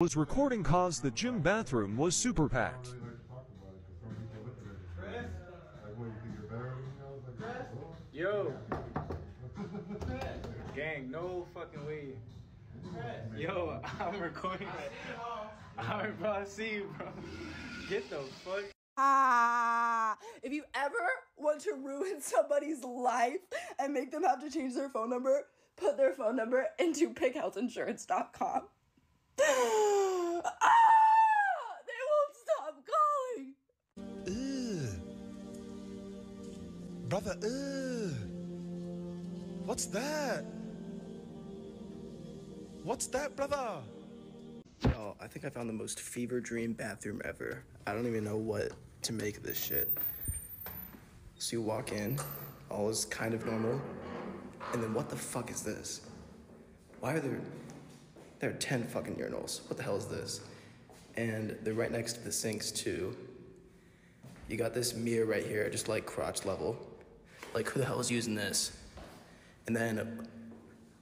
was recording caused the gym bathroom was super packed. Yo. Gang, no fucking way. Yo, I'm recording right I'm bro, I see you, bro. Get the fuck. Ah, if you ever want to ruin somebody's life and make them have to change their phone number, put their phone number into pickhealthinsurance.com. ah, they won't stop calling. Ugh. Brother, ugh. What's that? What's that, brother? Oh, I think I found the most fever dream bathroom ever. I don't even know what to make of this shit. So you walk in, all is kind of normal, and then what the fuck is this? Why are there there are 10 fucking urinals. What the hell is this? And they're right next to the sinks too. You got this mirror right here, just like crotch level. Like who the hell is using this? And then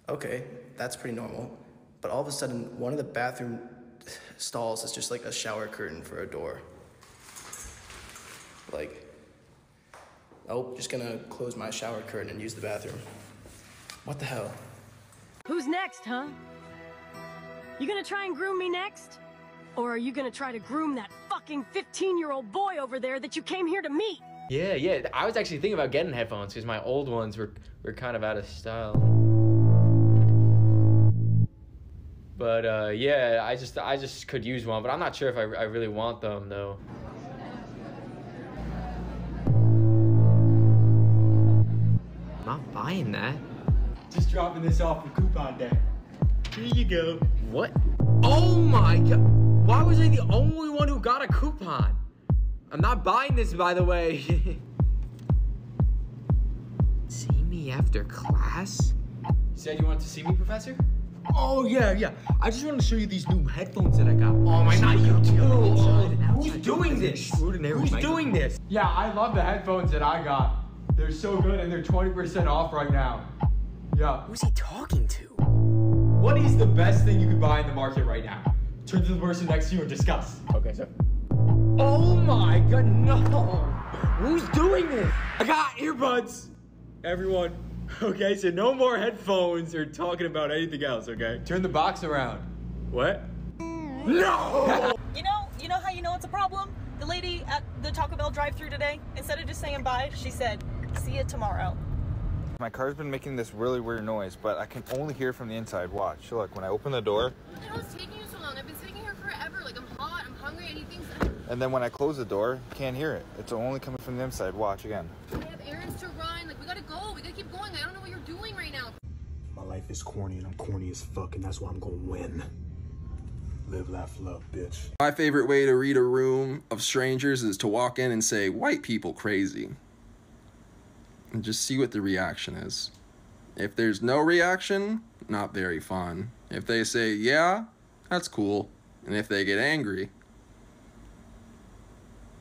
okay, that's pretty normal. But all of a sudden, one of the bathroom stalls is just like a shower curtain for a door. Like, oh, just gonna close my shower curtain and use the bathroom. What the hell? Who's next, huh? You gonna try and groom me next? Or are you gonna try to groom that fucking 15 year old boy over there that you came here to meet? Yeah, yeah. I was actually thinking about getting headphones because my old ones were, were kind of out of style. But uh, yeah, I just I just could use one, but I'm not sure if I, I really want them though. I'm not buying that. Just dropping this off for coupon day. Here you go. What? Oh my god. Why was I the only one who got a coupon? I'm not buying this, by the way. see me after class? You said you wanted to see me, Professor? Oh, yeah, yeah. I just want to show you these new headphones that I got. Oh my, God. you too. Who's doing this? Who's doing this? Yeah, I love the headphones that I got. They're so good and they're 20% off right now. Yeah. Who's he talking to? What is the best thing you could buy in the market right now? Turn to the person next to you and discuss. Okay, sir. Oh my god, no! Who's doing this? I got earbuds. Everyone. Okay, so no more headphones or talking about anything else, okay? Turn the box around. What? No! You know, you know how you know it's a problem? The lady at the Taco Bell drive-through today, instead of just saying bye, she said, "See you tomorrow." My car's been making this really weird noise, but I can only hear from the inside. Watch. Look, when I open the door. What the hell is taking you so long? I've been sitting here forever. Like, I'm hot, I'm hungry, and And then when I close the door, can't hear it. It's only coming from the inside. Watch again. we have errands to run. Like, we gotta go. We gotta keep going. I don't know what you're doing right now. My life is corny and I'm corny as fuck, and that's why I'm gonna win. Live, laugh, love, bitch. My favorite way to read a room of strangers is to walk in and say, white people crazy. And just see what the reaction is. If there's no reaction, not very fun. If they say, yeah, that's cool. And if they get angry,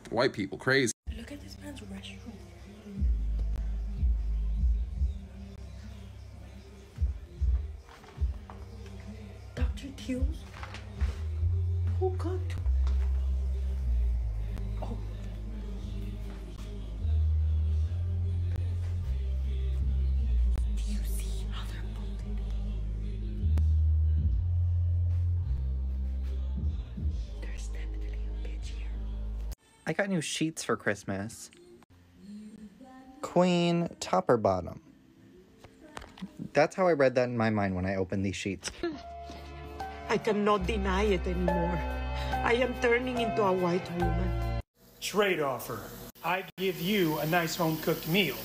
white people crazy. Look at this man's restroom. Dr. Teals? Oh, Who got I got new sheets for Christmas. Queen, top or bottom? That's how I read that in my mind when I opened these sheets. I cannot deny it anymore. I am turning into a white woman. Trade offer. I give you a nice home cooked meal.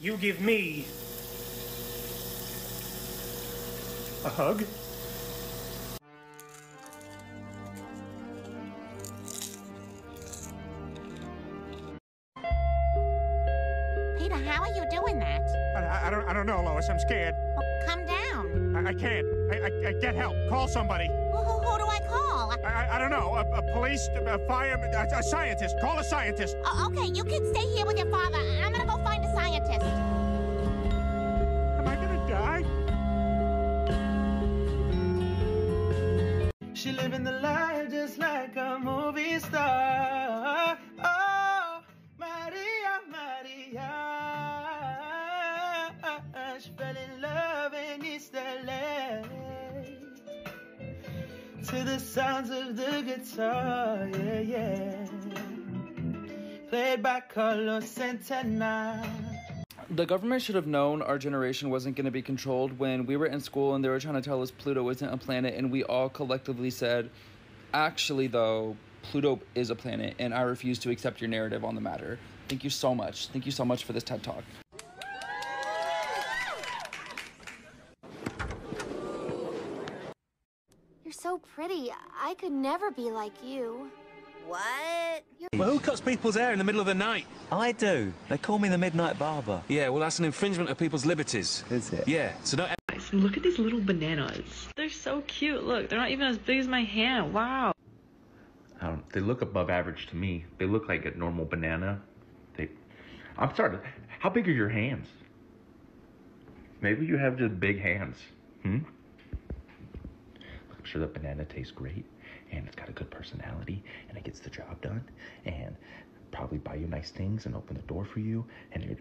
You give me a hug. Can't. I, I, I get help. Call somebody. Well, who, who do I call? I, I, I don't know. A, a police, a fire, a, a scientist. Call a scientist. Oh, okay, you can stay here with your father. I'm gonna go find a scientist. Sounds of the guitar, yeah, yeah. Played by Carlos Santana. The government should have known our generation wasn't going to be controlled when we were in school and they were trying to tell us Pluto isn't a planet, and we all collectively said, actually, though, Pluto is a planet, and I refuse to accept your narrative on the matter. Thank you so much. Thank you so much for this TED Talk. You're so pretty. I could never be like you. What? Well, who cuts people's hair in the middle of the night? I do. They call me the Midnight Barber. Yeah, well, that's an infringement of people's liberties. Is it? Yeah, so don't. Look at these little bananas. They're so cute. Look, they're not even as big as my hand. Wow. I they look above average to me. They look like a normal banana. They, I'm sorry. How big are your hands? Maybe you have just big hands. Hmm. Sure the banana tastes great, and it's got a good personality, and it gets the job done, and probably buy you nice things and open the door for you, and it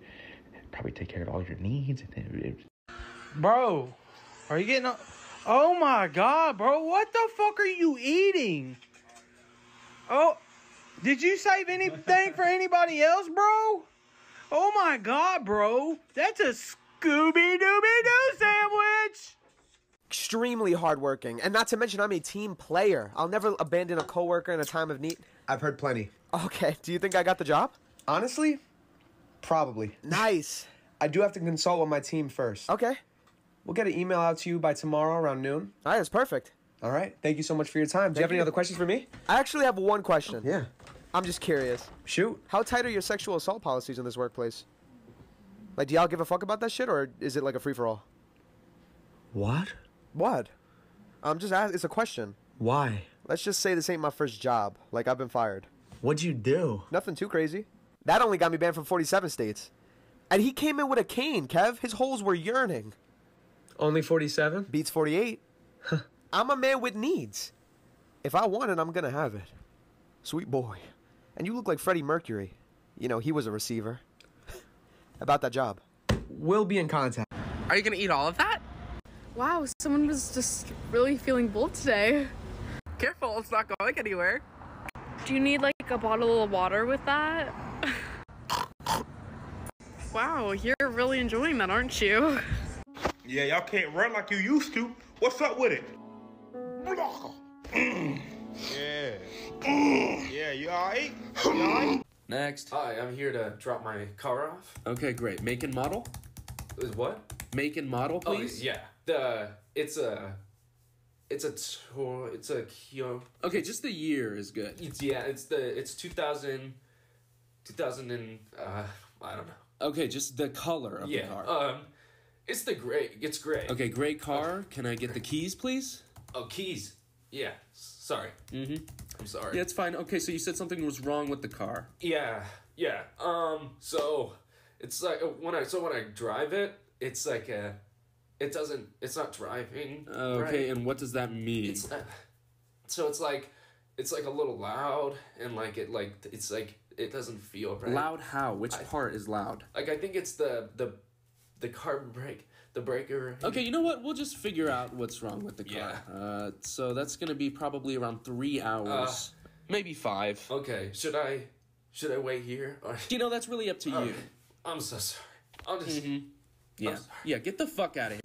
probably take care of all your needs. Bro, are you getting up? Oh my god, bro. What the fuck are you eating? Oh, did you save anything for anybody else, bro? Oh my god, bro. That's a Scooby Dooby Doo sandwich. Extremely hardworking, and not to mention I'm a team player. I'll never abandon a coworker in a time of need. I've heard plenty. Okay, do you think I got the job? Honestly, probably. Nice. I do have to consult with my team first. Okay. We'll get an email out to you by tomorrow around noon. All right, that's perfect. All right. Thank you so much for your time. Do you have any other questions for me? I actually have one question. Yeah. I'm just curious. Shoot. How tight are your sexual assault policies in this workplace? Like, do y'all give a fuck about that shit, or is it like a free for all? What? What? I'm just asking. It's a question. Why? Let's just say this ain't my first job. Like, I've been fired. What'd you do? Nothing too crazy. That only got me banned from 47 states. And he came in with a cane, Kev. His holes were yearning. Only 47? Beats 48. I'm a man with needs. If I want it, I'm gonna have it. Sweet boy. And you look like Freddie Mercury. You know, he was a receiver. About that job. We'll be in contact. Are you gonna eat all of that? Wow, someone was just really feeling bold today. Careful, it's not going anywhere. Do you need like a bottle of water with that? wow, you're really enjoying that, aren't you? Yeah, y'all can't run like you used to. What's up with it? yeah. yeah, you alright? You alright? Next. Hi, I'm here to drop my car off. Okay, great. Make and model? Is what? Make and model, oh, please? Oh, yeah. The it's a it's a tour it's a Kyo. Okay, just the year is good. It's yeah, it's the it's 2000 2000 and uh I don't know. Okay, just the color of yeah. the car. Um it's the gray. It's gray. okay, great car. Can I get the keys, please? Oh, keys. Yeah. Sorry. Mm-hmm. I'm sorry. Yeah, it's fine. Okay, so you said something was wrong with the car. Yeah, yeah. Um, so it's like uh, when I so when I drive it, it's like a, it doesn't, it's not driving. Okay, right. and what does that mean? It's uh, so it's like, it's like a little loud and like it like it's like it doesn't feel right. Loud how? Which I- part is loud? Like I think it's the the, the carbon brake, the breaker. Okay, you know what? We'll just figure out what's wrong with the car. yeah. Uh, so that's gonna be probably around three hours, maybe five. Okay, should I, should I wait here? Or... You know, that's really up to you. I'm so sorry. I'll just. Yeah, yeah. Get the fuck out of here.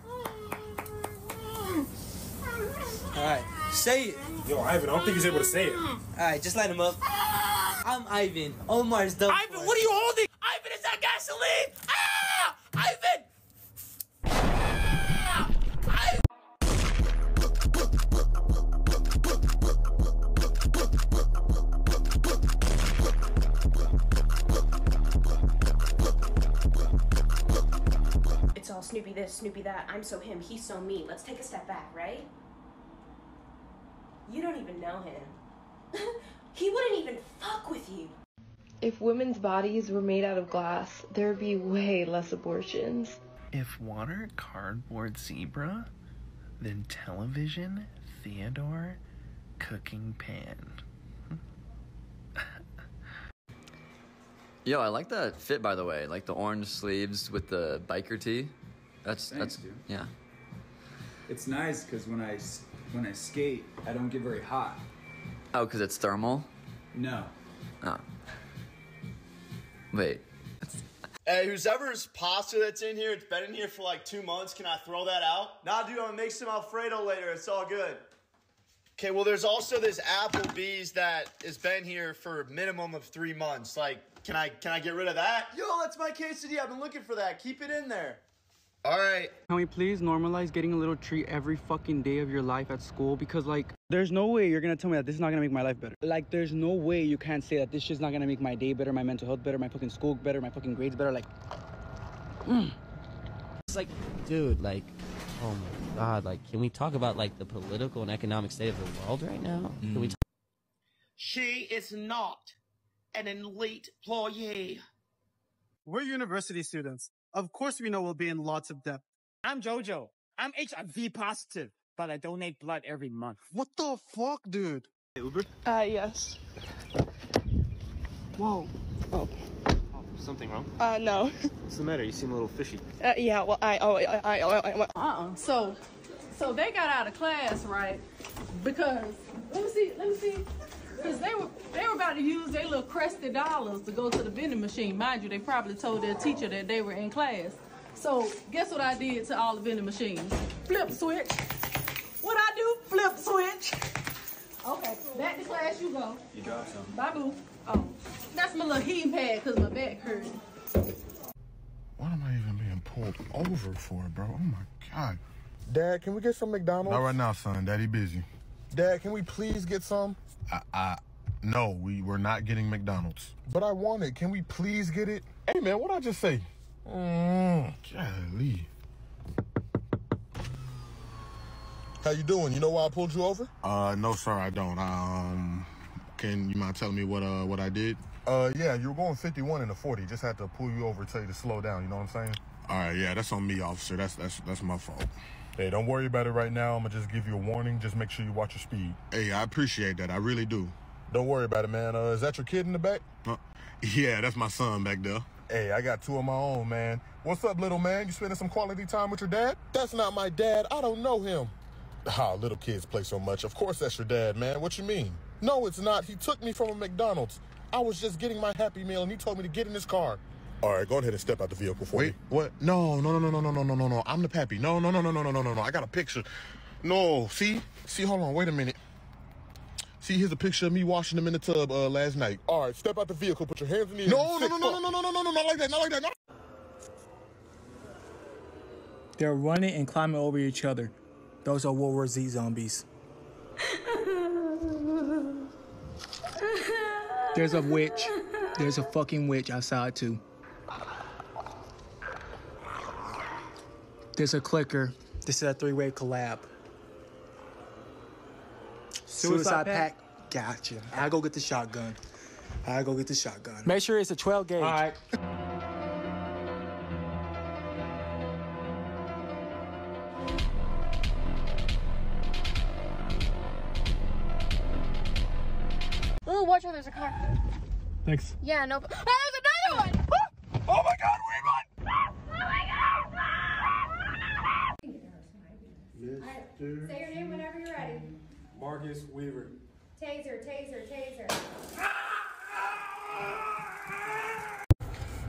Alright, say it. Yo, Ivan, I don't think he's able to say it. Alright, just light him up. I'm Ivan. Omar's the. Ivan, what are you holding? Ivan, is that gasoline? Ah! Ivan! Snoopy this, Snoopy that. I'm so him, he's so me. Let's take a step back, right? You don't even know him. he wouldn't even fuck with you. If women's bodies were made out of glass, there would be way less abortions. If water, cardboard, zebra, then television, Theodore, cooking pan. Yo, I like that fit by the way. Like the orange sleeves with the biker tee. That's Thanks, that's dude. yeah. It's nice because when I s- when I skate, I don't get very hot. Oh, cause it's thermal. No. Oh. Wait. Hey, whoever's pasta that's in here, it's been in here for like two months. Can I throw that out? Nah, dude, I'm gonna make some Alfredo later. It's all good. Okay, well, there's also this Applebee's that has been here for a minimum of three months. Like, can I can I get rid of that? Yo, that's my quesadilla. I've been looking for that. Keep it in there. All right. Can we please normalize getting a little treat every fucking day of your life at school? Because, like, there's no way you're gonna tell me that this is not gonna make my life better. Like, there's no way you can't say that this shit's not gonna make my day better, my mental health better, my fucking school better, my fucking grades better. Like, mm. It's like, dude, like, oh my god, like, can we talk about like the political and economic state of the world right now? Can we? Talk- She is not an elite employee. We're university students. Of course we know we'll be in lots of debt. I'm Jojo. I'm HIV positive, but I donate blood every month. What the fuck, dude? Uber? Uh, yes. Whoa. Oh. oh Something wrong? Uh, no. What's the matter? You seem a little fishy. Uh, yeah, well, I, oh, I, I, I, I, I uh-uh. So, so they got out of class, right? Because, let me see, let me see. Because they were, they were about to use their little crested dollars to go to the vending machine. Mind you, they probably told their teacher that they were in class. So, guess what I did to all the vending machines? Flip switch. What I do? Flip switch. Okay, back to class you go. You dropped some. Bye, boo. Oh, that's my little heat pad because my back hurt. What am I even being pulled over for, bro? Oh my god. Dad, can we get some McDonald's? Not right now, son. Daddy busy. Dad, can we please get some? I, I, no, we we're not getting McDonald's. But I want it. Can we please get it? Hey, man, what I just say? Mm, golly. How you doing? You know why I pulled you over? Uh, no, sir, I don't. Um, can you mind telling me what uh what I did? Uh, yeah, you were going 51 in the 40. Just had to pull you over, tell you to slow down. You know what I'm saying? All right, yeah, that's on me, officer. That's that's that's my fault. Hey, don't worry about it right now. I'm gonna just give you a warning. Just make sure you watch your speed. Hey, I appreciate that. I really do. Don't worry about it, man. Uh, is that your kid in the back? Uh, yeah, that's my son back there. Hey, I got two of my own, man. What's up, little man? You spending some quality time with your dad? That's not my dad. I don't know him. Ah, little kids play so much. Of course that's your dad, man. What you mean? No, it's not. He took me from a McDonald's. I was just getting my Happy Meal, and he told me to get in his car. All right, go ahead and step out the vehicle for me. Wait, me. what? No, no, no, no, no, no, no, no, no. I'm the pappy. No, no, no, no, no, no, no, no, no. I got a picture. No, see, see. Hold on. Wait a minute. See, here's a picture of me washing them in the tub uh, last night. All right, step out the vehicle. Put your hands in the air. No, you no, no, no, no, no, no, no, no, not like that. Not like that. No. They're running and climbing over each other. Those are World War Z zombies. There's a witch. There's a fucking witch outside too. There's a clicker. This is a three-way collab. Suicide, pack. Gotcha. I go get the shotgun. I go get the shotgun. Make sure it's a 12 gauge. All right. Ooh, watch out, there's a car. Thanks. Yeah, no. Oh, there's another one! Oh my god, Say your name whenever you're ready. Marcus Weaver. Taser, taser, taser.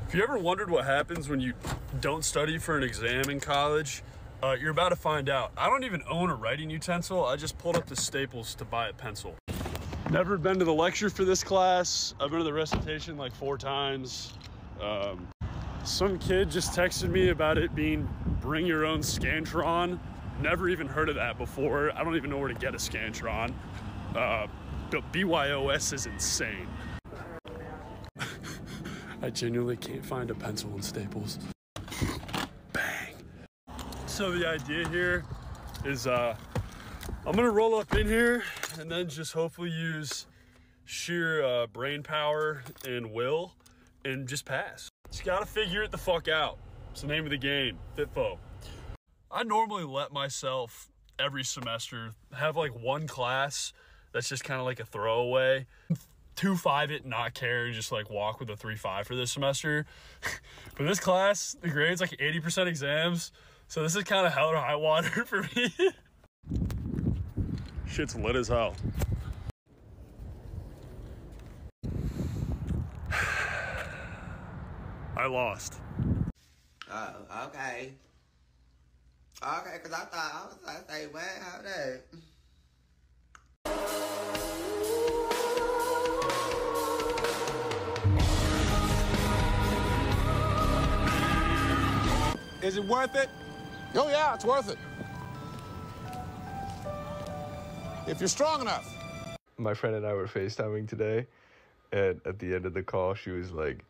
If you ever wondered what happens when you don't study for an exam in college, uh, you're about to find out. I don't even own a writing utensil. I just pulled up the Staples to buy a pencil. Never been to the lecture for this class. I've been to the recitation like four times. Um, some kid just texted me about it being bring your own Scantron. Never even heard of that before. I don't even know where to get a Scantron. Uh, but BYOS is insane. I genuinely can't find a pencil in Staples. Bang. So the idea here is uh, I'm gonna roll up in here and then just hopefully use sheer uh, brain power and will and just pass. Just gotta figure it the fuck out. It's the name of the game, FitFo. I normally let myself every semester have like one class That's just kind of like a throwaway. Two five it, not care, just like walk with a three five for this semester. but this class, the grades like 80% exams. So this is kind of hell or high water for me. Shit's lit as hell. I lost. Oh, okay. Okay, because I thought I was like, say, what? How that? Is it worth it? Oh, yeah, it's worth it. If you're strong enough. My friend and I were FaceTiming today, and at the end of the call, she was like,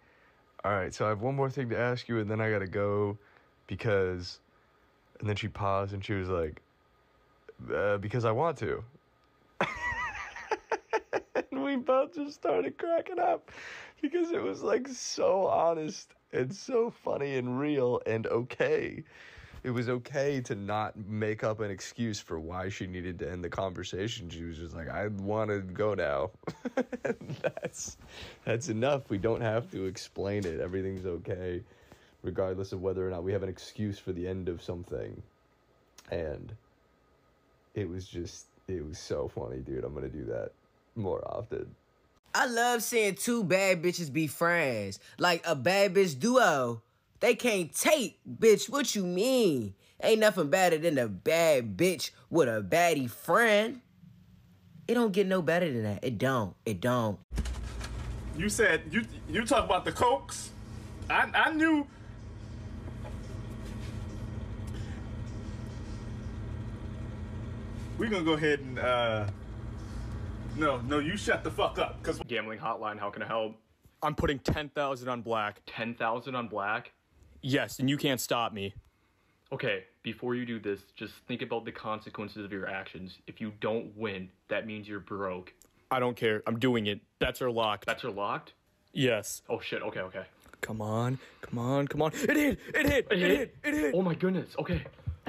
All right, so I have one more thing to ask you, and then I gotta go because. And then she paused and she was like, uh, Because I want to. and we both just started cracking up because it was like so honest and so funny and real and okay. It was okay to not make up an excuse for why she needed to end the conversation. She was just like, "I want to go now." that's that's enough. We don't have to explain it. Everything's okay, regardless of whether or not we have an excuse for the end of something. And it was just, it was so funny, dude. I'm gonna do that more often. I love seeing two bad bitches be friends. Like a bad bitch duo. They can't take, bitch. What you mean? Ain't nothing better than a bad bitch with a baddie friend. It don't get no better than that. It don't. It don't. You said you you talk about the cokes. I I knew. We're gonna go ahead and uh. No, no, you shut the fuck up. Cause gambling hotline. How can I help? I'm putting 10,000 on black. 10,000 on black? Yes, and you can't stop me. Okay, before you do this, just think about the consequences of your actions. If you don't win, that means you're broke. I don't care. I'm doing it. Bets are locked. Bets are locked? Yes. Oh shit, okay, okay. Come on, come on, come on. It hit! It hit! It, hit! It hit! Oh my goodness, okay.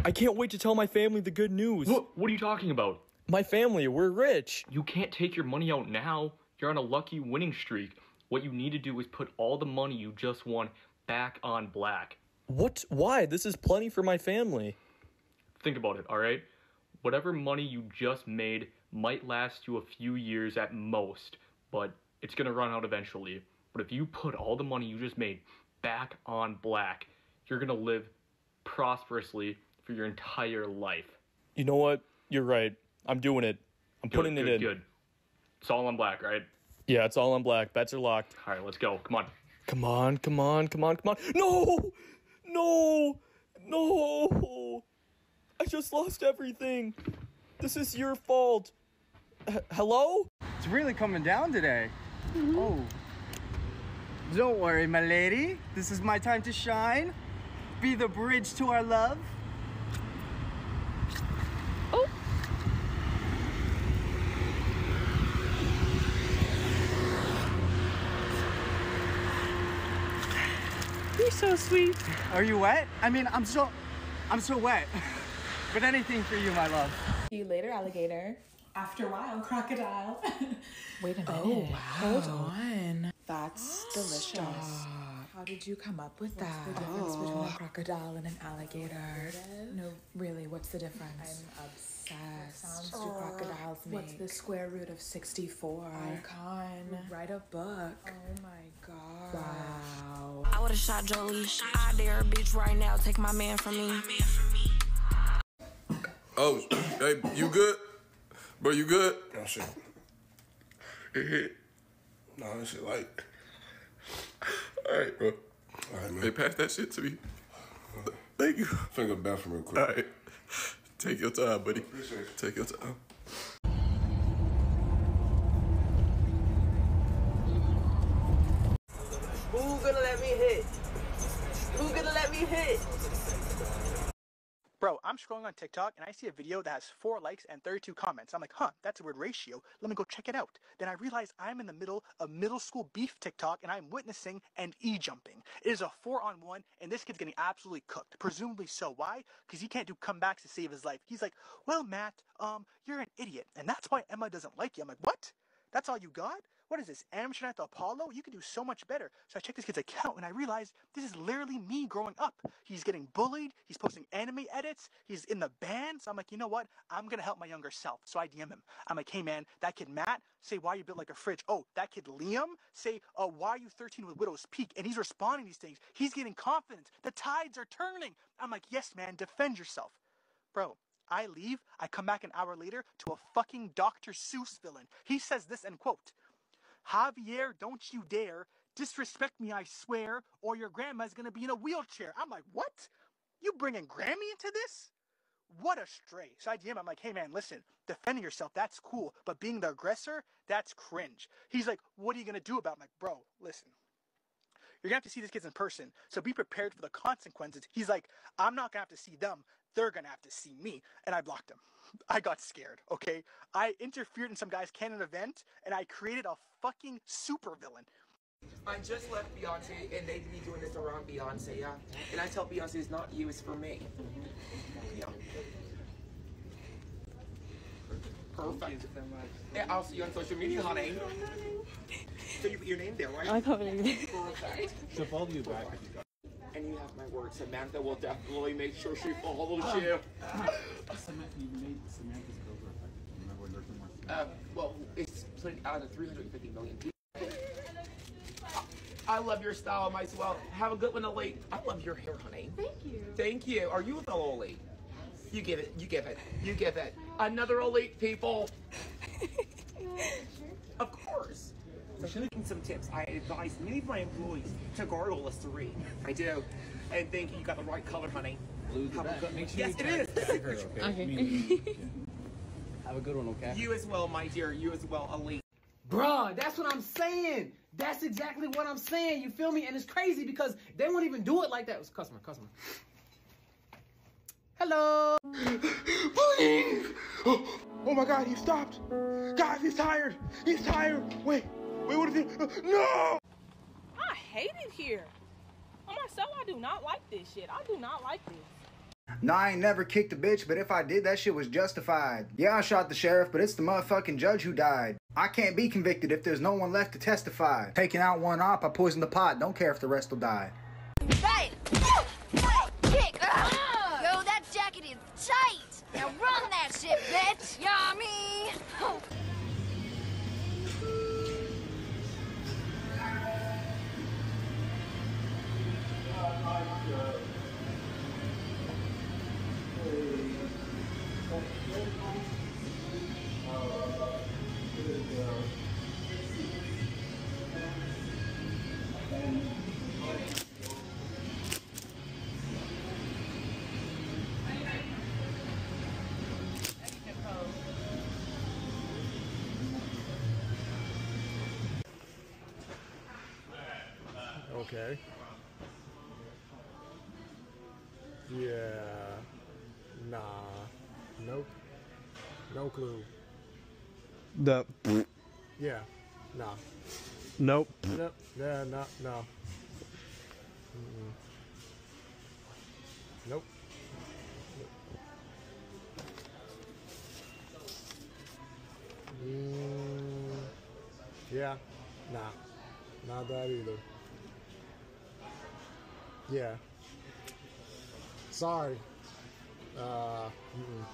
I can't wait to tell my family the good news. What, what are you talking about? My family, we're rich. You can't take your money out now. You're on a lucky winning streak. What you need to do is put all the money you just won back on black. What? Why? This is plenty for my family. Think about it, alright? Whatever money you just made might last you a few years at most, but it's gonna run out eventually. But if you put all the money you just made back on black, you're gonna live prosperously for your entire life. You know what? You're right. I'm doing it. I'm Good, putting good, it in. Good. It's all on black, right? Yeah, it's all on black. Bets are locked. All right, let's go. Come on. Come on, come on, come on, come on. No! No! No! I just lost everything. This is your fault. H- hello? It's really coming down today. Mm-hmm. Oh. Don't worry, my lady. This is my time to shine. Be the bridge to our love. So sweet. Are you wet? I mean, I'm so, I'm so wet. but anything for you, my love. See you later, alligator. After a while, crocodile. Wait a minute. Oh, minute. wow. Hold on. That's delicious. How did you come up with What's that? the difference between Oh. a crocodile and an alligator? No, really, what's the difference? I'm obsessed. Sounds do Oh, crocodiles What's the square root of 64? Icon. Write a book. Oh my god. Wow. I would've shot Jolie. I dare a bitch right now, take my man from me. Oh, hey, you good? Bro, you good? Oh, shit. It hit. No, that shit like. All right, bro. All right, man. Hey, pass that shit to me. Thank you. Finger bathroom real quick. All right. Take your time, buddy. Take your time. Bro, I'm scrolling on TikTok and I see a video that has four likes and 32 comments. I'm like, huh, that's a weird ratio. Let me go check it out. Then I realize I'm in the middle of middle school beef TikTok and I'm witnessing and e jumping. It is a four on one and this kid's getting absolutely cooked. Presumably so. Why? Because he can't do comebacks to save his life. He's like, well, Matt, um, you're an idiot. And that's why Emma doesn't like you. I'm like, what? That's all you got? What is this? Amateur at the Apollo? You can do so much better. So I checked this kid's account and I realized this is literally me growing up. He's getting bullied. He's posting anime edits. He's in the band. So I'm like, you know what? I'm going to help my younger self. So I DM him. I'm like, hey man, that kid Matt, say why you built like a fridge. Oh, that kid Liam, say, uh, why are you 13 with Widow's Peak? And he's responding to these things. He's getting confidence. The tides are turning. I'm like, yes man, defend yourself. Bro, I leave, I come back an hour later to a fucking Dr. Seuss villain. He says this and quote, Javier, don't you dare disrespect me, I swear, or your grandma's gonna be in a wheelchair. I'm like, what? You bringing Grammy into this? What a stray. So I DM, I'm like, hey man, listen, defending yourself, that's cool, but being the aggressor, that's cringe. He's like, what are you gonna do about it? I'm like, bro, listen. You're gonna have to see these kids in person, so be prepared for the consequences. He's like, I'm not gonna have to see them, they're gonna have to see me. And I blocked him. I got scared, okay? I interfered in some guy's canon event and I created a fucking supervillain. I just left Beyonce and they'd be doing this around Beyonce, yeah? And I tell Beyonce it's not you, it's for me. Yeah. Perfect. Yeah, I'll see you on social media, honey. So you put your name there, right? I put my name there. Perfect. She'll follow you back if you got And you have my word, Samantha will definitely make sure she follows Um, you. Samantha, you made Samantha's filter effective. Remember when there's more Uh, well, it's put out of 350 million people. I love your style, might as well. Have a good one, Elite. I love your hair, honey. Thank you. Thank you. Are you a fellow Elite? You give it. You give it. You give it. Another Elite, people. of course. So looking some tips. I advise many of my employees to gargle Listerine. I do. And thank you. You got the right color, honey. Blue's the Have best. good- Make sure yes, you it tag- is. tag her, okay? Okay. Me and- Have a good one, okay? You as well, my dear. You as well, Elite. Bruh, that's what I'm saying. That's exactly what I'm saying. You feel me? And it's crazy because they won't even do it like that. It was customer, customer. Hello. Please! Oh, oh my god, he stopped! Guys, he's tired! He's tired! Wait, wait, what is it? Uh, no! I hate it here. On myself, I do not like this shit. I do not like this. Nah, I ain't never kicked a bitch, but if I did, that shit was justified. Yeah, I shot the sheriff, but it's the motherfucking judge who died. I can't be convicted if there's no one left to testify. Taking out one op, I poisoned the pot. Don't care if the rest will die. Right! Right! Kick! Yo, that jacket is tight! Now run that shit, bitch! Yummy! Okay. Yeah. Nah. Nope. No clue. The. Yeah. Nah. Nope. Nope. Yeah, no, no. Mm-mm. Nope. Mm, yeah. Nah. Not that either. Yeah. Sorry. Uh, mm-mm.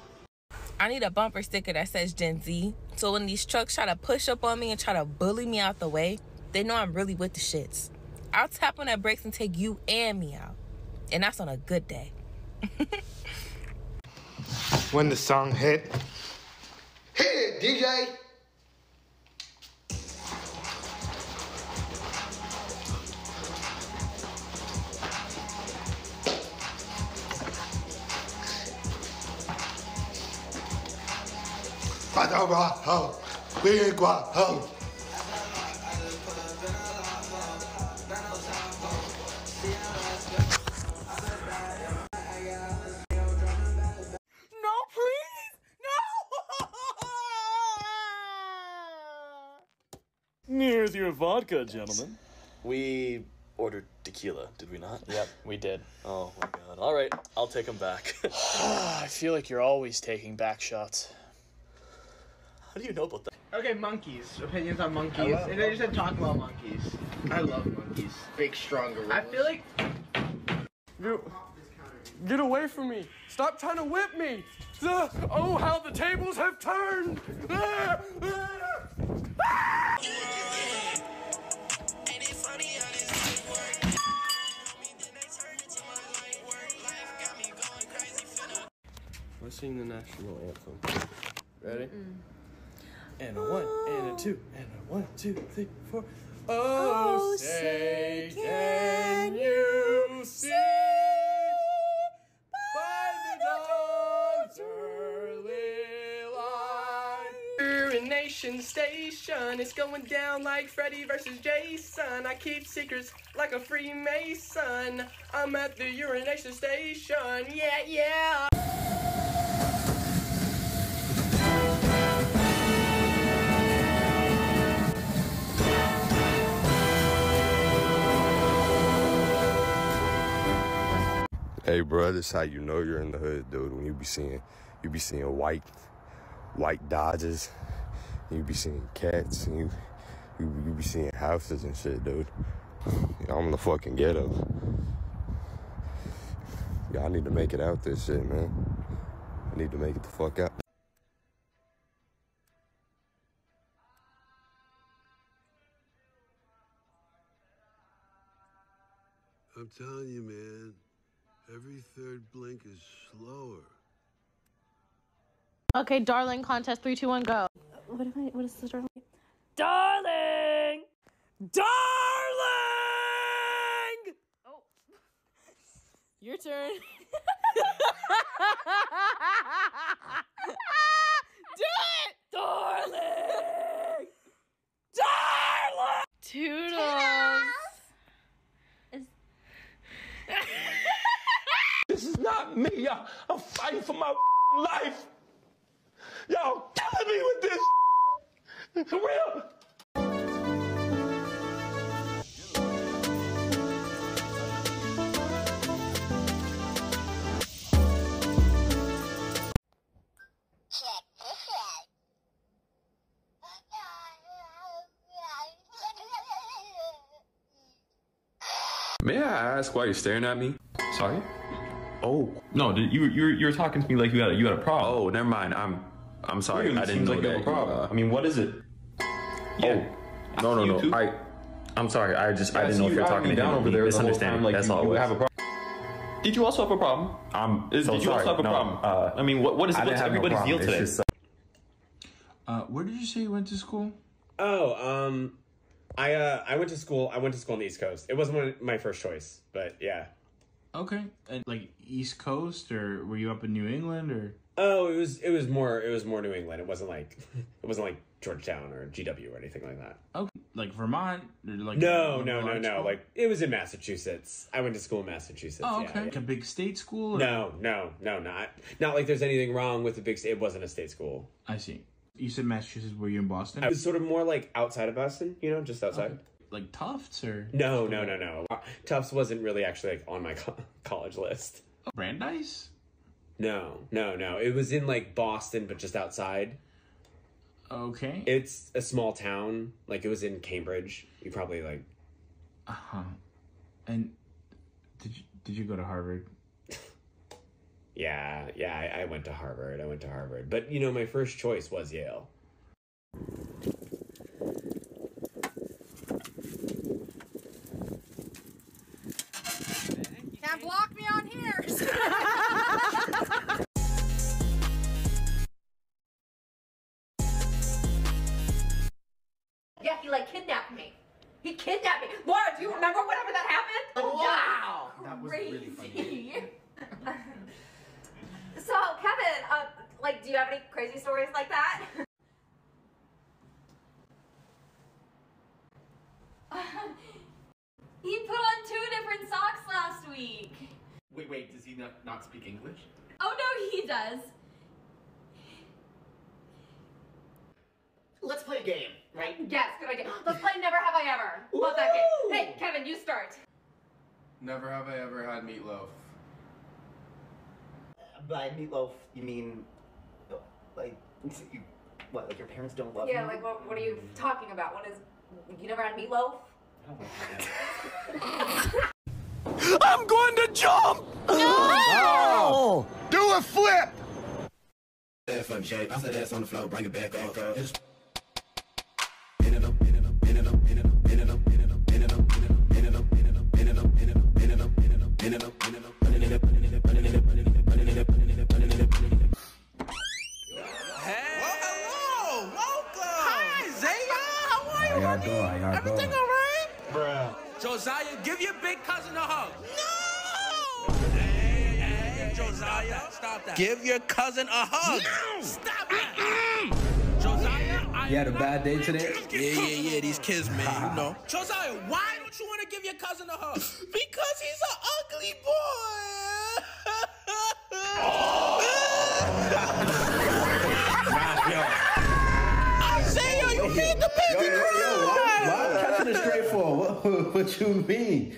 I need a bumper sticker that says Gen Z. So when these trucks try to push up on me and try to bully me out the way, they know I'm really with the shits. I'll tap on that brakes and take you and me out. And that's on a good day. When the song hit, Hit it, DJ! got rock No, please. No. Here's your vodka, gentlemen. We ordered tequila, did we not? Yep, we did. Oh my god. All right, I'll take them back. I feel like you're always taking back shots. How do you know about that? Okay, monkeys. Opinions on monkeys. love And they just said talk about monkeys. I love monkeys. Big, strong gorillas. I feel like You, get away from me! Stop trying to whip me! Oh, how the tables have turned! Ah, ah. Let's sing the national anthem. Ready? And a one, and a two, and a one, two, three, four. Oh, oh say, can you see by the dawn's early light? Urination station, it's going down like Freddy versus Jason. I keep secrets like a Freemason. I'm at the urination station, yeah, yeah. Hey, bro, this how you know you're in the hood, dude. When you be seeing, you be seeing white, white Dodges, you be seeing cats, and you, you, you be seeing houses and shit, dude. I'm in the fucking ghetto. Y'all need to make it out this shit, man. I need to make it the fuck out. I'm telling you, man, every third blink is slower. Okay, darling, contest three, two, one, go. What am I? What is this, darling? Darling, darling. Oh, your turn. Do it, darling. Darling. Toodles. This is not me, y'all. I'm fighting for my life. Y'all killing me with this. For real. May I ask why you're staring at me? Sorry? Oh. No, did- you you you were talking to me like you had a, you had a problem. Oh, never mind. I'm I'm sorry. What I didn't mean? know Seems like you have a problem. uh, I mean, what is it? Yeah. Oh. No, no, no. too? I I'm sorry. I just I didn't so know if you you're talking me to down him. over there the whole Misunderstanding. time, like That's you, all it you have a problem. Did you also have a problem? I'm Is, so did you sorry. also have a No, problem? uh, I mean, what what is I didn't what's have no everybody's deal today? just, Uh, where did you say you went to school? Oh, um, I uh, I went to school. I went to school on the East Coast. It wasn't my first choice, but yeah. Okay, and like East Coast, or were you up in New England, or? Oh, it was it was more it was more New England. It wasn't like it wasn't like Georgetown or GW or anything like that. Okay, like Vermont, or like no, no, no, no. school? Like it was in Massachusetts. I went to school in Massachusetts. Oh, okay, yeah. like a big state school. Or? No, no, no, not not like there's anything wrong with the big. State. It wasn't a state school. I see. You said Massachusetts. Were you in Boston? I was sort of more like outside of Boston. You know, just outside. Like Tufts or? No, no, no, no. Uh, Tufts wasn't really actually like on my co- college list. Oh, Brandeis? No, no, no. It was in like Boston, but just outside. Okay. It's a small town. Like it was in Cambridge. You probably like. Uh huh. And did you did you go to Harvard? Yeah, yeah. I, I went to Harvard. I went to Harvard, but you know, my first choice was Yale. You mean like you, what? Like your parents don't love you? Yeah, like what, what are you talking about? What is, you never had meatloaf? I'm going to jump! No! Do a flip! That flip shape. I said that's on the floor. Bring it back up. It's How Josiah, give your big cousin a hug. No! Hey, hey, Josiah, stop that. Give your cousin a hug. No! Stop it. Josiah, I You had a bad day today? Yeah, yeah, yeah. These kids, man, you know. Josiah, why don't you want to give your cousin a hug? Because he's an ugly boy. Isaiah, you made the Yo, baby yo, yo, cry. why, why I'm catching it straight for? What, you mean?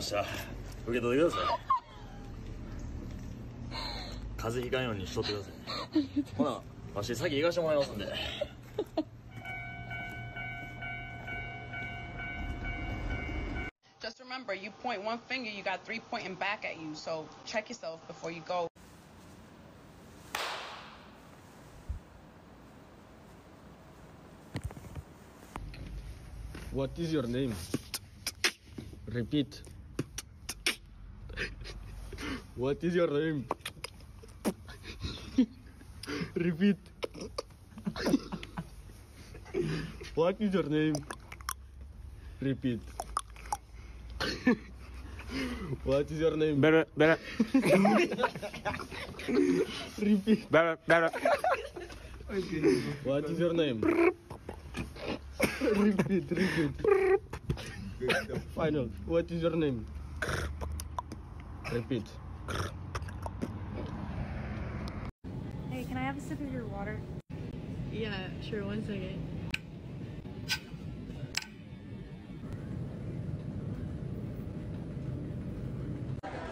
ました受け取ってください風邪ひかんようにしとってくださいほなわし先行かしてもらいますんで Just remember, you point one finger, you got three pointing back at you. So check yourself before you go. What is your name? Repeat. What is your name? Repeat. What is your name? Repeat. What is your name? Better, better. Repeat. Better, better. What is your name? repeat, repeat. Final. What is your name? Repeat. Hey, can I have a sip of your water? Yeah, sure. One second.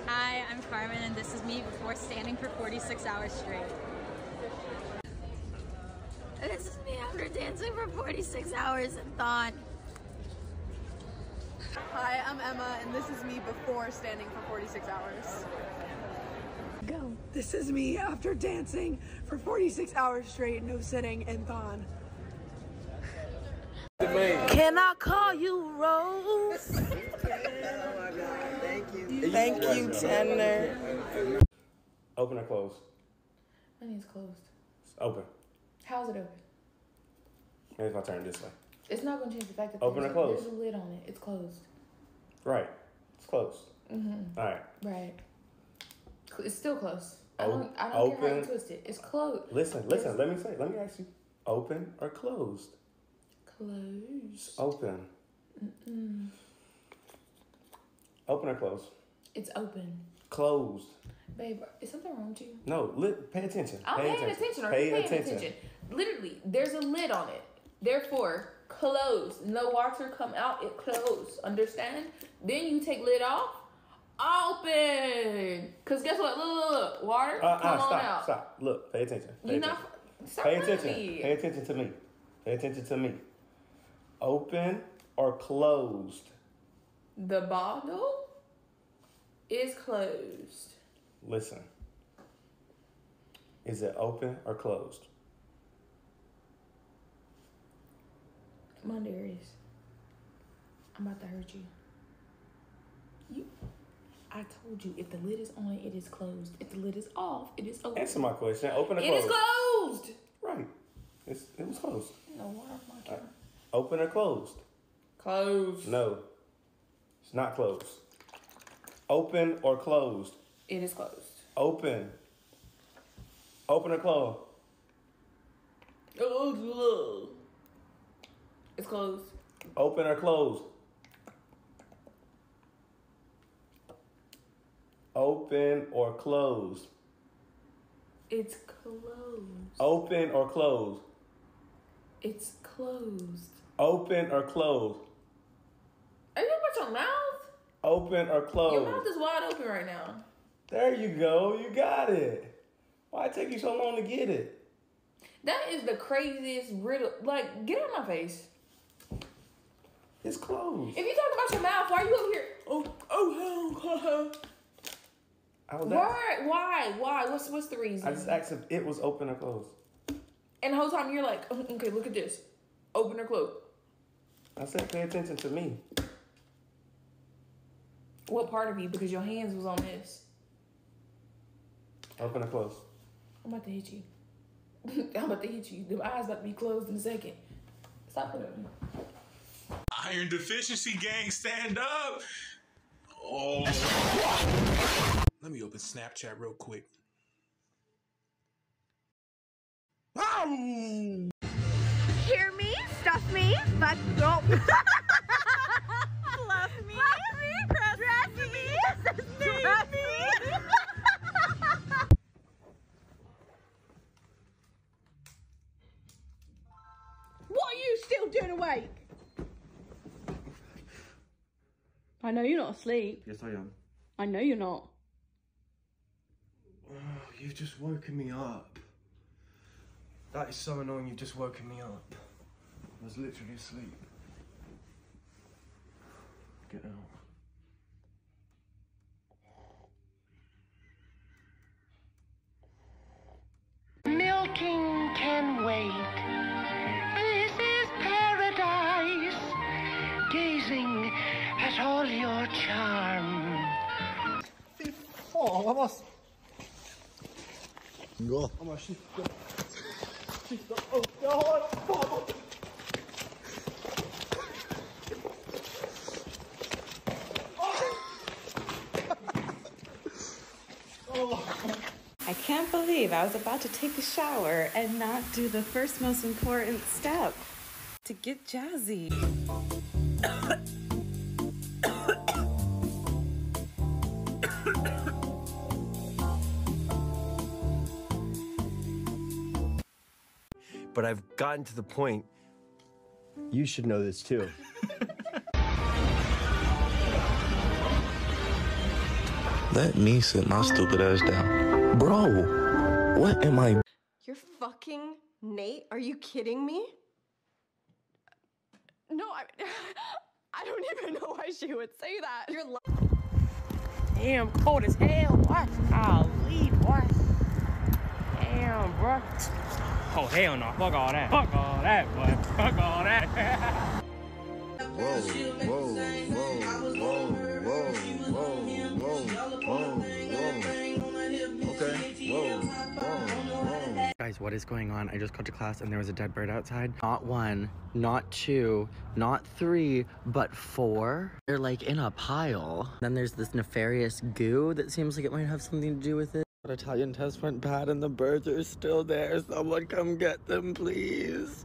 Hi, I'm Carmen, and this is me before standing for 46 hours straight. This is me after dancing for 46 hours in Thon. Hi, I'm Emma, and this is me before standing for 46 hours. Go. This is me after dancing for 46 hours straight, no sitting in Thon. Can I call you Rose? Thank you. Thank you, Tanner. Open or close? My name's closed. It's open. How's it open? Maybe if I turn it this way. It's not going to change the fact that Open there's, or closed? there's a lid on it. It's closed. Right. It's closed. Mm-hmm. All right. Right. It's still closed. I don't, I don't care how you open. twist it. It's closed. Listen, listen. Let me say. Let me ask you. Open or closed? Closed. Open. Mm-mm. Open or closed? It's open. Closed. Babe, is something wrong with you? No. Li- pay attention. I'm pay paying attention. Are Pay attention. attention? Literally, there's a lid on it. Therefore, closed. No water come out. It closed. Understand? Then you take lid off. Open. Cause guess what? Look, look, look. Water Uh, come uh, on stop. out. Stop. Look. Pay attention. Pay You attention. not. Stop Pay attention. me. Pay attention to me. Pay attention to me. Open or closed? The bottle is closed. Listen. Is it open or closed? Come on, Darius. I'm about to hurt you. I told you, if the lid is on, it is closed. If the lid is off, it is open. Answer my question. Open or It closed? is closed. Right. It's, it was closed. No, off my camera? Open or closed? Closed. No. It's not closed. Open or closed? It is closed. Open. Open or closed? It's closed. Open or closed? Open or closed? It's closed. Open or closed? It's closed. Open or closed? Are you about your mouth? Open or closed? Your mouth is wide open right now. There you go. You got it. Why it take you so long to get it? That is the craziest riddle. Like, get out of my face. It's closed. If you talk about your mouth, why are you over here? Oh, oh, oh, I was Why? Why? Why? What's what's the reason? I just asked if it was open or closed. and the whole time you're like, "Oh, okay, look at this, open or close. I said pay attention to me. What part of you? Because your hands was on this. Open or closed? I'm about to hit you. I'm about to hit you. The eyes about to be closed in a second. Stop it. Iron deficiency gang, stand up. Oh. Let me open Snapchat real quick. Hear me, stuff me, but no. Fluff me, dress me, dress me. What are you still doing awake? I know you're not asleep. Yes, I am. I know you're not. Oh, you've just woken me up. That is so annoying. You've just woken me up. I was literally asleep. Get out. Milking can wait. At all your charm. Fan vad var... Ja. Ja, men skifta. Skifta upp. Oh, jag har... Fan. I can't believe I was about to take a shower and not do the first most important step to get jazzy. But I've gotten to the point. You should know this too. Let me sit my stupid ass down. Bro, what am I? You're fucking Nate? Are you kidding me? No, I, I don't even know why she would say that. You're li- Damn, cold as hell. What? I'll leave, boy. Damn, bro. Oh, hell no. Fuck all that. Fuck all that, boy. Fuck all that. Whoa, whoa, whoa, whoa, whoa, whoa, whoa, whoa. Okay, whoa, whoa. Guys, what is going on? I just got to class and there was a dead bird outside. Not one, not two, not three, but four. They're like in a pile. Then there's this nefarious goo that seems like it might have something to do with it. That Italian test went bad and the birds are still there. Someone come get them, please.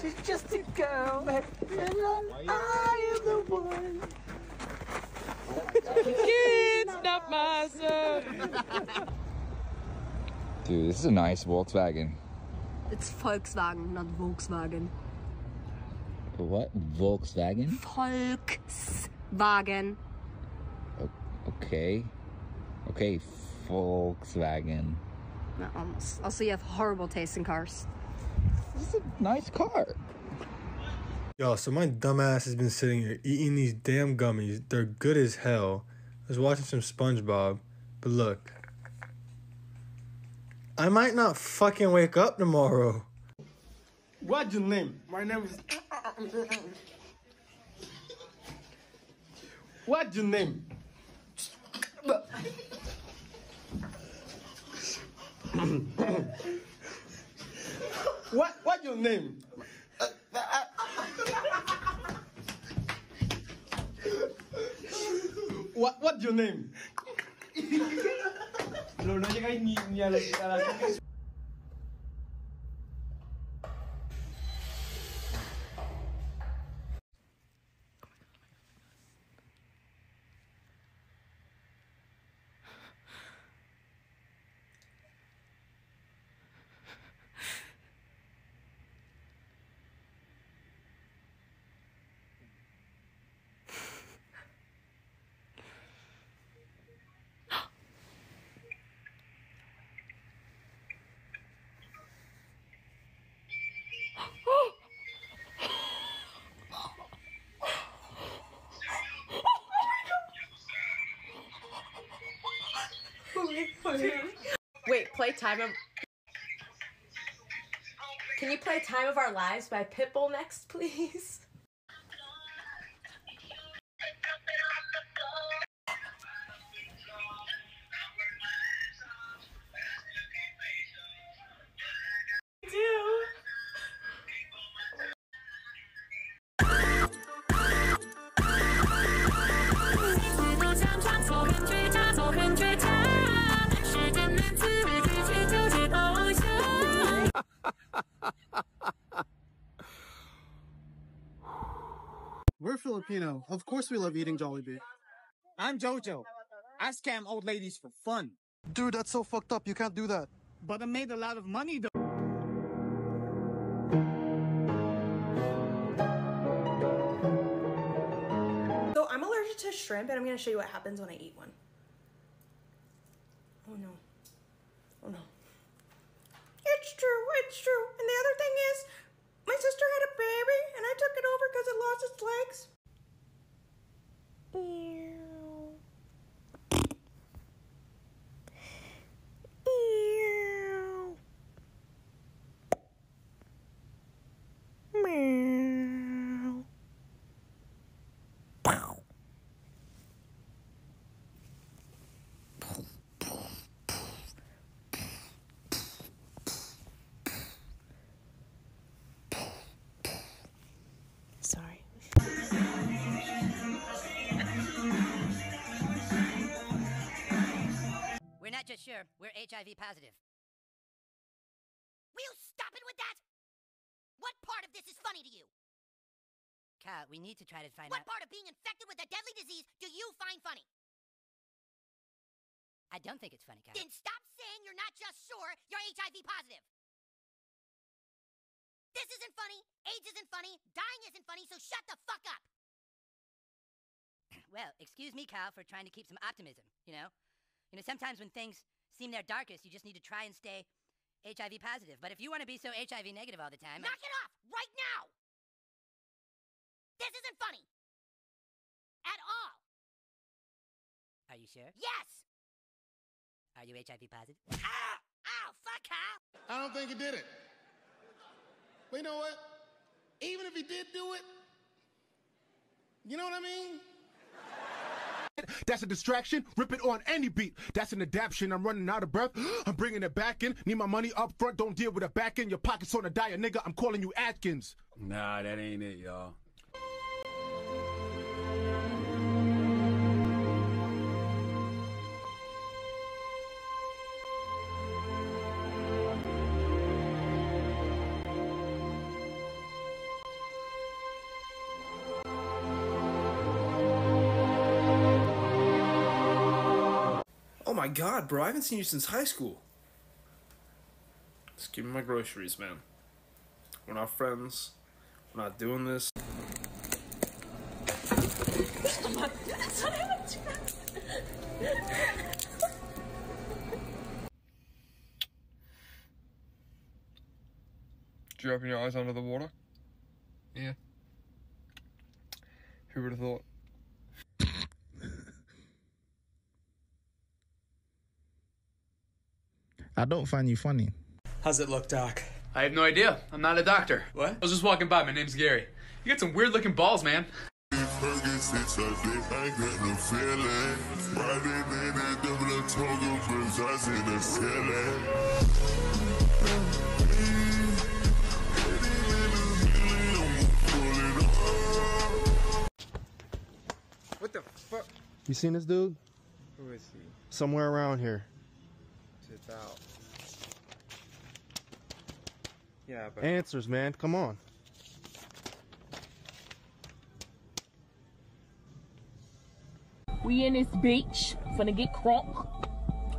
She's just a girl. And I am the one. Kids, not my son. Dude, this is a nice Volkswagen. It's Volkswagen, not Volkswagen. What? Volkswagen? Volkswagen. Okay. Okay, Volkswagen. No, almost. Also, you have horrible taste in cars. This is a nice car. Yo, so my dumbass has been sitting here eating these damn gummies. They're good as hell. I was watching some SpongeBob, but look. I might not fucking wake up tomorrow. What's your name? My name is. What's your name? what What's your name? What What's your name? No, llegáis ni, ni a la, a. play Time of. Can you play Time of Our Lives by Pitbull next, please? Course we love eating Jollibee. I'm Jojo. I scam old ladies for fun. Dude, that's so fucked up. You can't do that. But I made a lot of money though. So I'm allergic to shrimp, and I'm gonna show you what happens when I eat one. Oh no. Oh no. It's true, it's true. And the other thing is, my sister had a baby, and I took it over because it lost its legs. Sorry. Just sure, we're HIV positive. Will you stop it with that? What part of this is funny to you? Kyle, we need to try to find What out. What part of being infected with a deadly disease do you find funny? I don't think it's funny, Kyle. Then stop saying you're not just sure you're HIV positive. This isn't funny, AIDS isn't funny, dying isn't funny, so shut the fuck up. Well, excuse me, Kyle, for trying to keep some optimism, you know? You know, sometimes when things seem their darkest, you just need to try and stay HIV positive. But if you want to be so HIV negative all the time, Knock it off right now. This isn't funny. At all. are you sure? Yes. Are you HIV positive? Ow! Ow! Fuck Kyle. I don't think he did it. But you know what? Even if he did do it, you know what I mean? That's a distraction. Rip it on any beat. That's an adaptation. I'm running out of breath. I'm bringing it back in. Need my money up front. Don't deal with it back in. Your pockets on a diet, nigga. I'm calling you Atkins. Nah, that ain't it, y'all. My god, bro, I haven't seen you since high school. Just give me my groceries, man. We're not friends. We're not doing this. Did you open your eyes under the water? Yeah. Who would have thought? I don't find you funny. How's it look, Doc? I have no idea. I'm not a doctor. What? I was just walking by. My name's Gary. You got some weird looking balls, man. What the fuck? You seen this dude? Who is he? Somewhere around here. It's out. Yeah, but Answers, man. Come on. We in this beach, finna get crunk.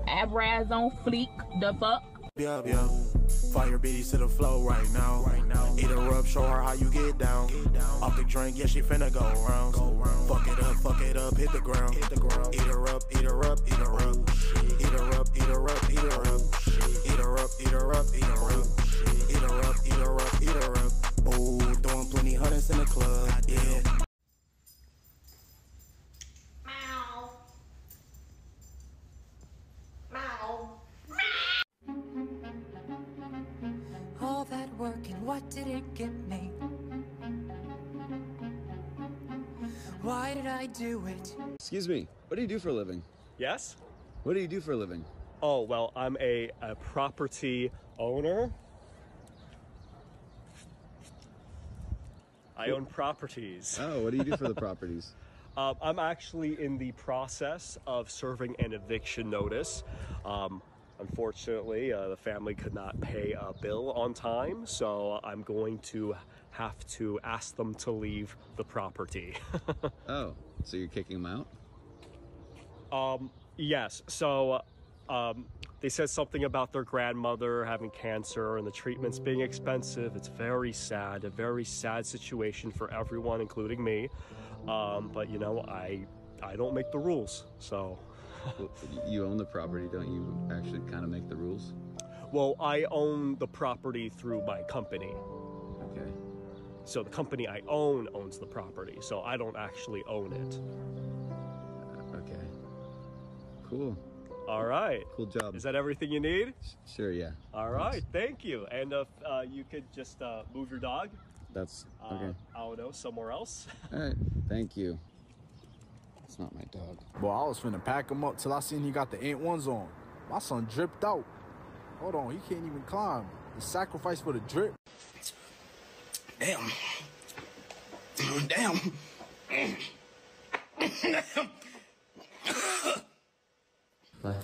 Abraz on fleek, the fuck. Yup, yup. Fire bitties to the flow right now. Right now. Eat her up, show her how you get down. Off the drink, yeah, she finna go round. Fuck it up, fuck it up, hit the ground. Hit the ground. Eat her up, eat her up, eat her up. Eat her up, eat her up, eat her up. Eat her up, eat her up, eat her up. 20 hundreds in the club, yeah. All that work and what did it get me? Why did I do it? Excuse me, what do you do for a living? Yes? What do you do for a living? Oh, well, I'm a, a property owner. I own properties. Oh, what do you do for the properties? Um, I'm actually in the process of serving an eviction notice. Um, unfortunately, uh, the family could not pay a bill on time, so I'm going to have to ask them to leave the property. Oh, so you're kicking them out? Um, yes. So, um, they said something about their grandmother having cancer and the treatments being expensive. It's very sad, a very sad situation for everyone, including me. Um, but you know, I I don't make the rules, so. You own the property, don't you actually kind of make the rules? Well, I own the property through my company. Okay. So the company I own owns the property, so I don't actually own it. Okay. Cool. All right. Cool job. Is that everything you need? Sure, yeah. All right, thank you. And if uh, you could just uh, move your dog, That's uh, okay. I don't know, somewhere else. All right, thank you. It's not my dog. Boy, I was finna pack him up till I seen he got the ain't ones on. My son dripped out. Hold on, he can't even climb. The sacrifice for the drip. Damn. Damn. We're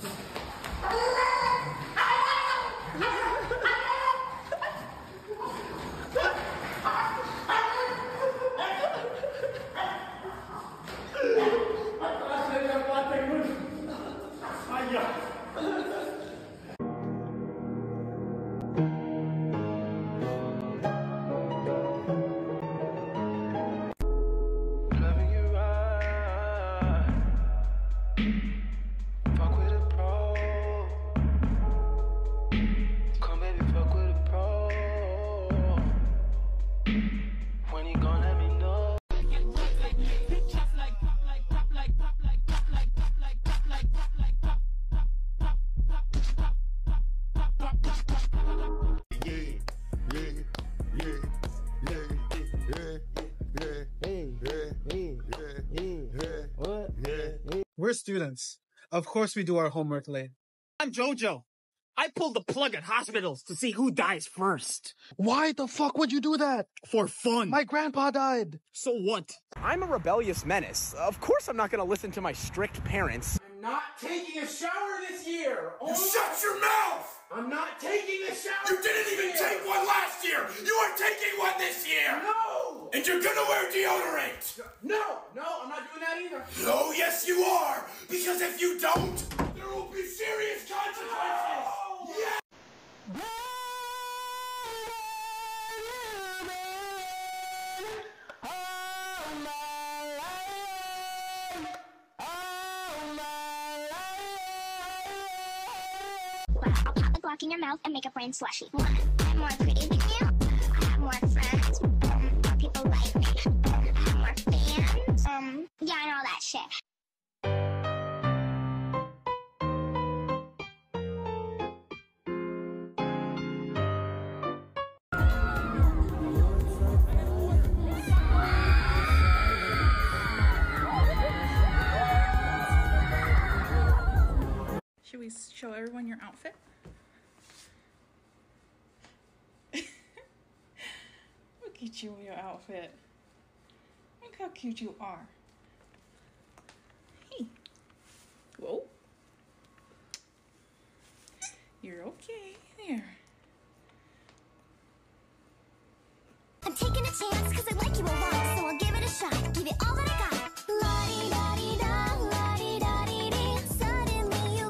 students. Of course we do our homework late. I'm JoJo. I pulled the plug at hospitals to see who dies first. Why the fuck would you do that? For fun. My grandpa died. So what? I'm a rebellious menace. Of course I'm not gonna listen to my strict parents. I'm not taking a shower this year. You oh. shut your mouth! I'm not taking a shower. You didn't even year. take one last year! You are taking one this year! No! And you're gonna wear deodorant! No, no, I'm not doing that either. Oh, yes, you are! Because if you don't, there will be serious consequences! Yeah. Well, I'll pop the Glock in your mouth and make a brain slushy. yeah, all that shit. Should we show everyone your outfit? Look at you in your outfit. Look how cute you are. Whoa. You're okay. There. I'm taking a chance because I like you a lot, so I'll give it a shot. Give it all that I got. La-di-da-di-da, la-di-da-di-dee. Suddenly you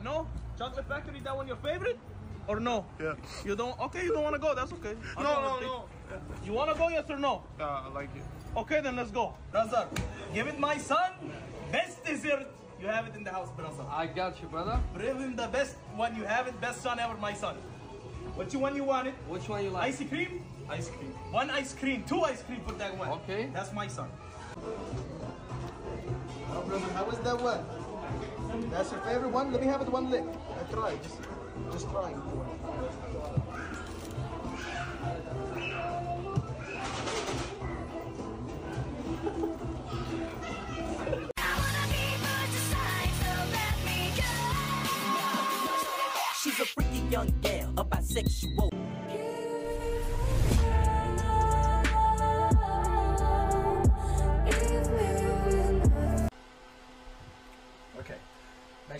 dessert no? Chocolate Factory, that one your favorite? Or no? Yeah. You don't? Okay, you don't want to go. That's okay. I No, no, no. think- You want to go? Yes or no? Yeah, I like it. Okay, then let's go, brother. Give it my son. Best dessert. You have it in the house, brother. I got you, brother. Bring him the best one you have it. Best son ever, my son. Which one you want it? Which one you like? Ice cream? Ice cream. One ice cream, two ice cream for that one. Okay. That's my son. Oh, brother, how was that one? That's your favorite one? Let me have it one lick. I try. Just, just try. She's a freaky young gal, a bisexual. Make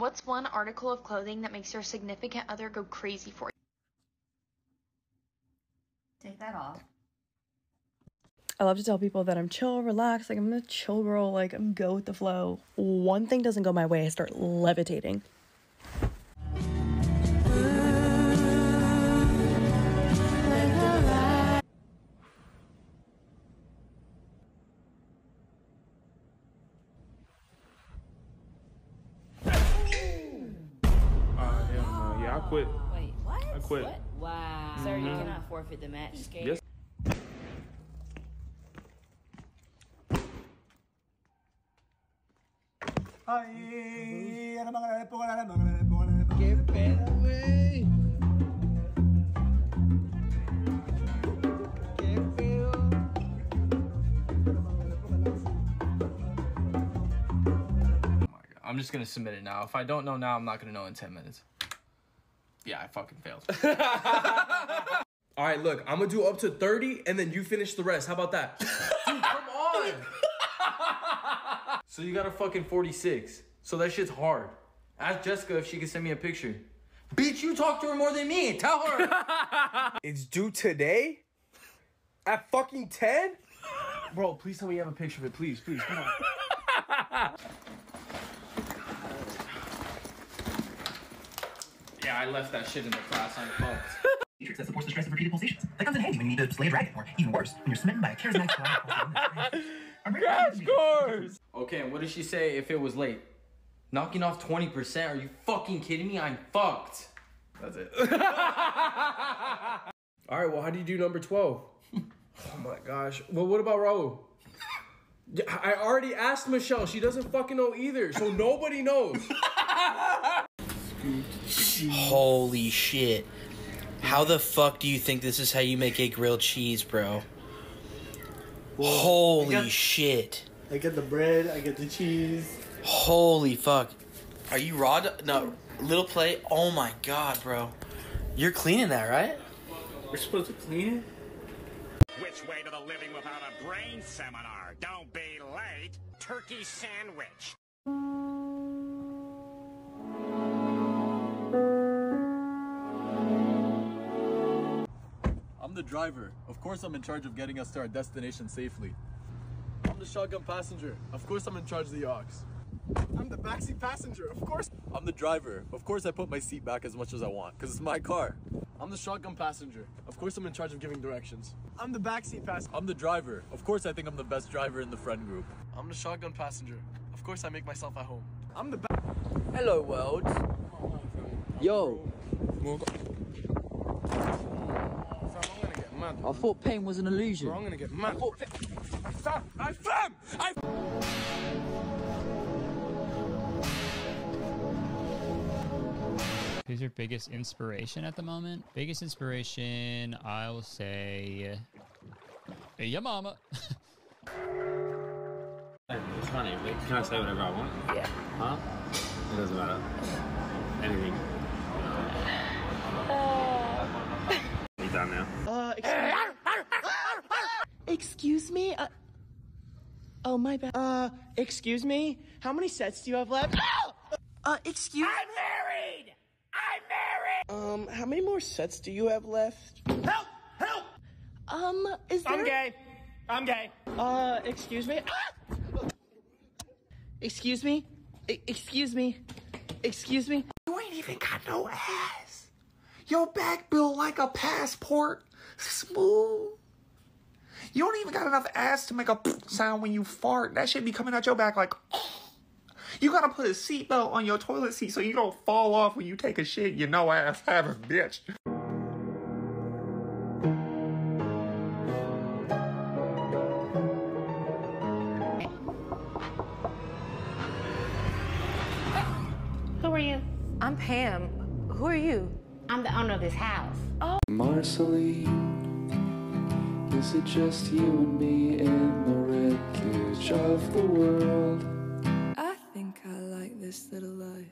What's one article of clothing that makes your significant other go crazy for you? Take that off. I love to tell people that I'm chill, relaxed, like I'm a chill girl, like I'm go with the flow. One thing doesn't go my way, I start levitating. Quit. What? Wow. Sir, you Mhm. cannot forfeit the match. Skate. Yes. ¿Qué pedo, güey? I'm just gonna submit it now. If I don't know now, I'm not gonna know in 10 minutes. Yeah, I fucking failed. All right, look, I'm gonna do up to 30 and then you finish the rest. How about that? Dude, come on! so you got a fucking 46. So that shit's hard. Ask Jessica if she can send me a picture. Bitch, you talk to her more than me. Tell her. It's due today? At fucking 10? Bro, please tell me you have a picture of it. Please, please, come on. Yeah, I left that shit in the class. I'm fucked. Matrix that supports the stress of repeated pulsations. That comes in handy when you need to slay a dragon, or even worse, when you're smitten by a charismatic Crash course! Okay, and what did she say if it was late? Knocking off 20%? Are you fucking kidding me? I'm fucked. That's it. All right, well, how do you do number 12? oh my gosh. Well, what about Raul? I already asked Michelle. She doesn't fucking know either, so nobody knows. Holy shit. How the fuck do you think this is how you make a grilled cheese, bro? Holy I got- shit. I get the bread, I get the cheese. Holy fuck. Are you raw? No, little plate. Oh my god, bro. You're cleaning that, right? We're supposed to clean it? Which way to the living without a brain seminar? Don't be late. Turkey sandwich. The driver. Of course, I'm in charge of getting us to our destination safely. I'm the shotgun passenger. Of course, I'm in charge of the ox. I'm the backseat passenger. Of course. I'm the driver. Of course, I put my seat back as much as I want because it's my car. I'm the shotgun passenger. Of course, I'm in charge of giving directions. I'm the backseat passenger. I'm the driver. Of course, I think I'm the best driver in the friend group. I'm the shotgun passenger. Of course, I make myself at home. I'm the back. Hello, world. Yo. I thought pain was an illusion. Bro, I'm gonna get mad. I found, I found, I Who's your biggest inspiration at the moment? Biggest inspiration, I'll say, your mama. It's funny. but Can I say whatever I want? Yeah. Huh? It doesn't matter. Anything. You done now? Uh, excuse, excuse? Uh, oh, my bad. Uh, excuse me? How many sets do you have left? Uh, excuse me. I'm married! I'm married! Um, how many more sets do you have left? Help! Help! Um, is there... I'm gay. I'm gay. Uh, excuse me? Ah! Excuse me? E- excuse me? Excuse me? You ain't even got no ass. Your back built like a passport. Smooth. You don't even got enough ass to make a sound when you fart. That shit be coming out your back like. You gotta put a seatbelt on your toilet seat so you don't fall off when you take a shit, you know ass having bitch. Who are you? I'm Pam. Who are you? I'm the owner of this house. Oh. Marceline, is it just you and me in the wreckage of the world? I think I like this little life.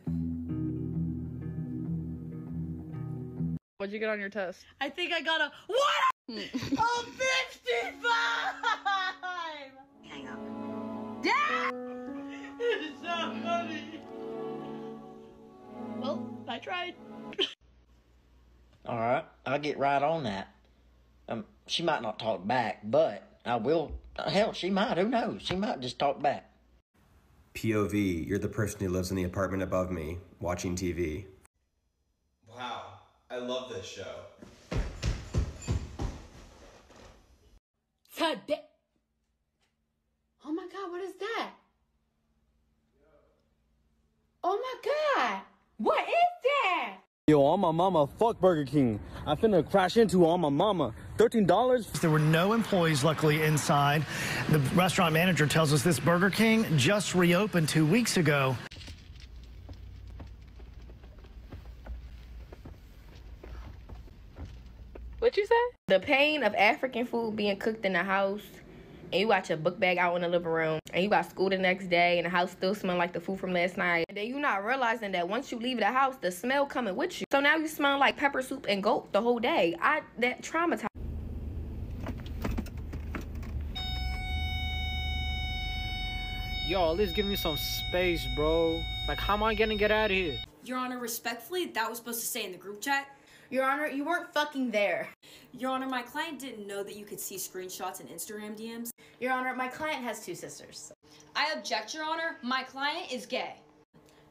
What'd you get on your test? I think I got a what? a hmm. 55. Hang up. Yeah. it's so funny. Well, I tried. All right, I'll get right on that. Um, she might not talk back, but I will. Hell, she might. Who knows? She might just talk back. POV, you're the person who lives in the apartment above me, watching TV. Wow, I love this show. Today. Oh my god, what is that? Oh my god. What is that? Yo, on my mama, fuck Burger King. I finna crash into on my mama. $13? There were no employees, luckily, inside. The restaurant manager tells us this Burger King just reopened two weeks ago. What you say? The pain of African food being cooked in the house, and you got your book bag out in the living room, and you got school the next day, and the house still smell like the food from last night. And then you not realizing that once you leave the house, the smell coming with you. So now you smell like pepper soup and goat the whole day. I that traumatized. Yo, at least give me some space, bro. Like, how am I gonna get out of here? Your Honor, respectfully, that was supposed to stay in the group chat. Your Honor, you weren't fucking there. Your Honor, my client didn't know that you could see screenshots and Instagram DMs. Your Honor, my client has two sisters. I object, Your Honor. My client is gay.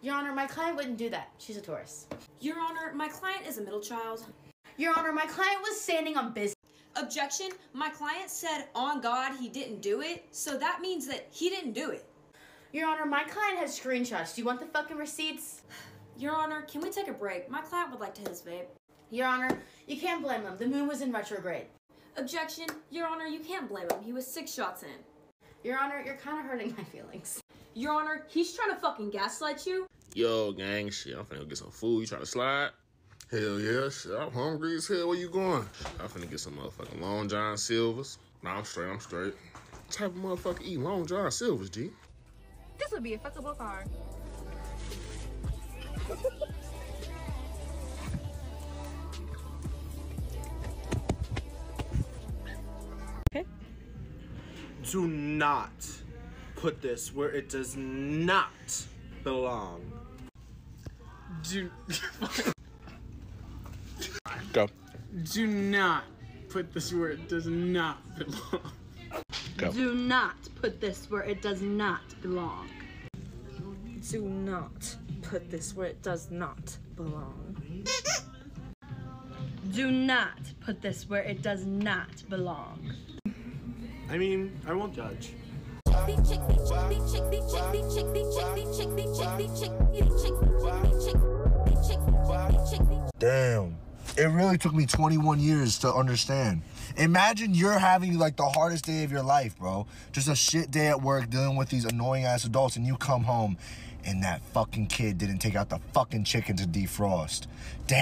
Your Honor, my client wouldn't do that. She's a tourist. Your Honor, my client is a middle child. Your Honor, my client was standing on business. Objection. My client said on God he didn't do it, so that means that he didn't do it. Your Honor, my client has screenshots. Do you want the fucking receipts? Your Honor, can we take a break? My client would like to hit his vape. Your Honor, you can't blame him. The moon was in retrograde. Objection. Your Honor, you can't blame him. He was six shots in. Your Honor, you're kind of hurting my feelings. Your Honor, he's trying to fucking gaslight you. Yo, gang, shit, I'm finna go get some food. You trying to slide? Hell yeah, shit, I'm hungry as hell. Where you going? I'm finna get some motherfucking Long John Silvers. Nah, I'm straight, I'm straight. What type of motherfucker eat Long John Silvers, G? This would be a fuckable car. Do not put this where it does not belong. Do Go. do not put this where it does not belong. Go. Do not put this where it does not belong. Do not put this where it does not belong. Do not put this where it does not belong. I mean, I won't judge. Damn. It really took me 21 years to understand. Imagine you're having like the hardest day of your life, bro. Just a shit day at work dealing with these annoying ass adults, and you come home and that fucking kid didn't take out the fucking chicken to defrost. Damn.